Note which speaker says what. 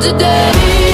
Speaker 1: today.